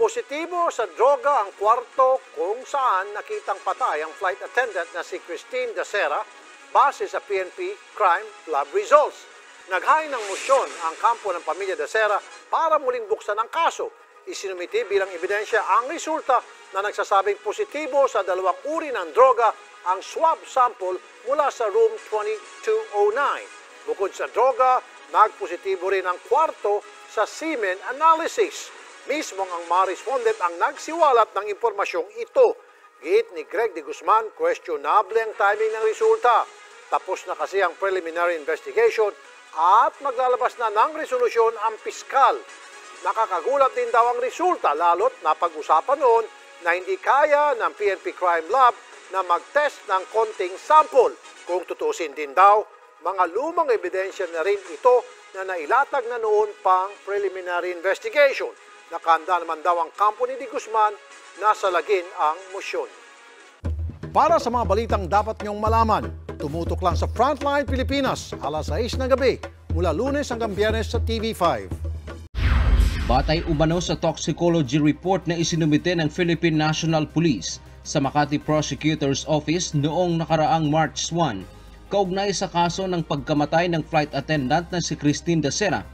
Positibo sa droga ang kwarto kung saan nakitang patay ang flight attendant na si Christine Dacera base sa PNP Crime Lab results. Naghain ng motion ang kampo ng pamilya Dacera para muling buksan ang kaso. Isinumiti bilang ebidensya ang resulta na nagsasabing positibo sa dalawang uri ng droga ang swab sample mula sa room 2209. Bukod sa droga, nagpositibo rin ang kwarto sa semen analysis. Mismong ang mga respondent ang nagsiwalat ng impormasyong ito. Git ni Greg de Guzman, questionable ang timing ng resulta. Tapos na kasi ang preliminary investigation at maglalabas na ng resolusyon ang piskal. Nakakagulat din daw ang resulta lalo't napag-usapan noon na hindi kaya ng PNP Crime Lab na mag-test ng konting sample. Kung tutusin din daw, mga lumang ebidensya na rin ito na nailatag na noon pang preliminary investigation. Nakanda naman daw ang kampo ni Di Guzman na salagin ang musyon. Para sa mga balitang dapat niyong malaman, tumutok lang sa Frontline Pilipinas alas 6 ng gabi mula lunes hanggang biyernes sa TV5. Batay umano sa toxicology report na isinumite ng Philippine National Police sa Makati Prosecutor's Office noong nakaraang March 1, kaugnay sa kaso ng pagkamatay ng flight attendant na si Christine Dacera,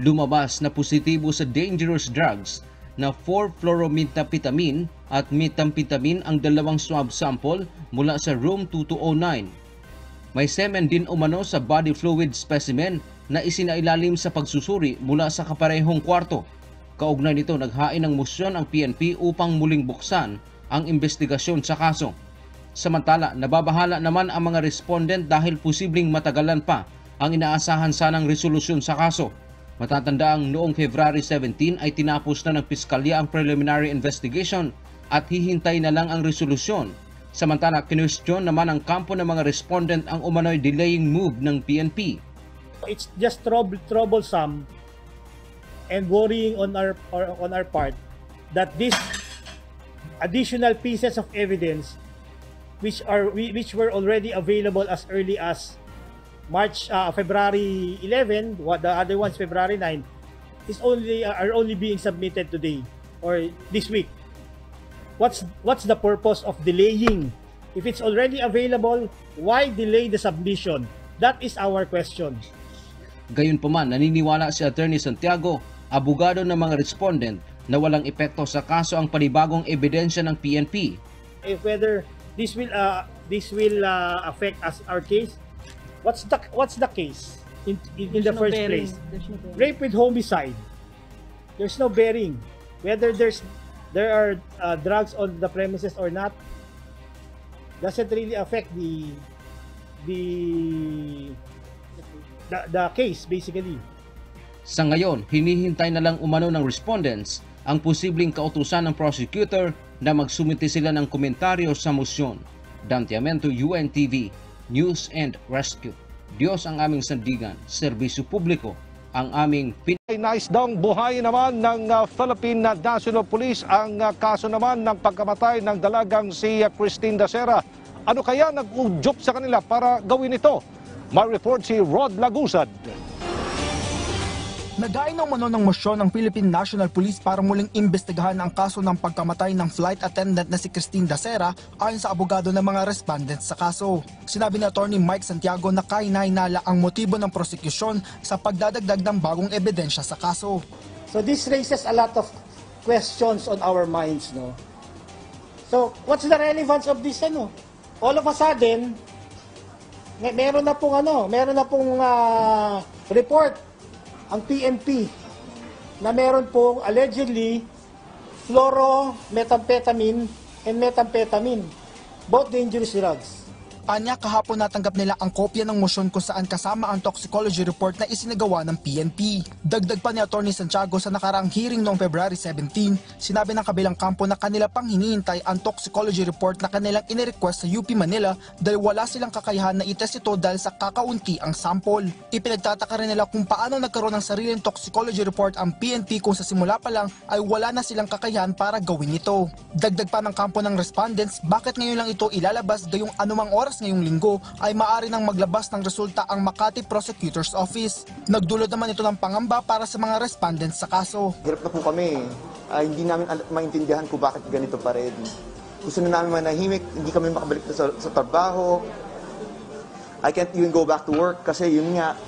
lumabas na positibo sa dangerous drugs na 4-fluoromethamphetamine at methamphetamine ang dalawang swab sample mula sa room 2209. May semen din umano sa body fluid specimen na isinailalim sa pagsusuri mula sa kaparehong kwarto. Kaugnay nito naghain ng musyon ang PNP upang muling buksan ang investigasyon sa kaso. Samantala, nababahala naman ang mga respondent dahil posibleng matagalan pa ang inaasahan sanang resolusyon sa kaso. Matatandaang noong February 17 ay tinapos na ng piskalya ang preliminary investigation at hihintay na lang ang resolusyon. Samantala, kinwestiyon naman ang kampo ng mga respondent ang umano'y delaying move ng PNP. it's just trouble, troublesome and worrying on our, our on our part that this additional pieces of evidence which are which were already available as early as March uh, February 11 what the other ones February 9 is only uh, are only being submitted today or this week. What's what's the purpose of delaying? If it's already available why delay the submission? That is our question. Gayunpaman, naniniwala si Attorney Santiago, abogado ng mga respondent, na walang epekto sa kaso ang panibagong ebidensya ng PNP. if whether this will uh, this will uh, affect us our case what's the what's the case in in, in the no first bearing. place no bearing. rape with homicide there's no bearing whether there's there are uh, drugs on the premises or not doesn't really affect the the the, the case basically Sa ngayon, hinihintay na lang umano ng respondents ang posibleng kautusan ng prosecutor na magsumite sila ng komentaryo sa musyon. Dantiamento UNTV, News and Rescue. Diyos ang aming sandigan, serbisyo publiko ang aming pin nais daw buhayin naman ng uh, Philippine National Police ang uh, kaso naman ng pagkamatay ng dalagang si uh, Christine Dacera. Ano kaya nag-udyok sa kanila para gawin ito? Ma-report si Rod Lagusad. Nagain ng mano ng mosyon ng Philippine National Police para muling imbestigahan ang kaso ng pagkamatay ng flight attendant na si Christine Dacera ayon sa abogado ng mga respondents sa kaso. Sinabi ni Attorney Mike Santiago na kainahinala ang motibo ng prosekusyon sa pagdadagdag ng bagong ebidensya sa kaso. So this raises a lot of questions on our minds, no? So, what's the relevance of this, ano? All of a sudden, may, meron na pong ano, meron na pong ah, report ang PNP na meron pong allegedly fluoromethamphetamine and methamphetamine, both dangerous drugs. Anya kahapon natanggap nila ang kopya ng mosyon kung saan kasama ang toxicology report na isinagawa ng PNP. Dagdag pa ni Attorney Santiago sa nakaraang hearing noong February 17, sinabi ng kabilang kampo na kanila pang hinihintay ang toxicology report na kanilang inirequest sa UP Manila dahil wala silang kakayahan na itest ito dahil sa kakaunti ang sample. Ipinagtataka rin nila kung paano nagkaroon ng sariling toxicology report ang PNP kung sa simula pa lang ay wala na silang kakayahan para gawin ito. Dagdag pa ng kampo ng respondents, bakit ngayon lang ito ilalabas gayong anumang oras oras ngayong linggo ay maaari nang maglabas ng resulta ang Makati Prosecutor's Office. Nagdulot naman ito ng pangamba para sa mga respondents sa kaso. Hirap na po kami. Ah, hindi namin maintindihan kung bakit ganito pa rin. Gusto na namin manahimik, hindi kami makabalik na sa, sa trabaho. I can't even go back to work kasi yun nga,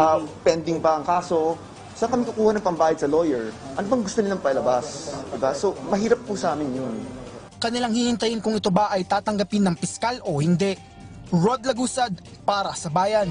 ah, pending pa ang kaso. Saan kami kukuha ng pambayad sa lawyer? Ano bang gusto nilang pailabas? Diba? So, mahirap po sa amin yun. Kanilang hihintayin kung ito ba ay tatanggapin ng piskal o hindi. Rod Lagusad para sa bayan.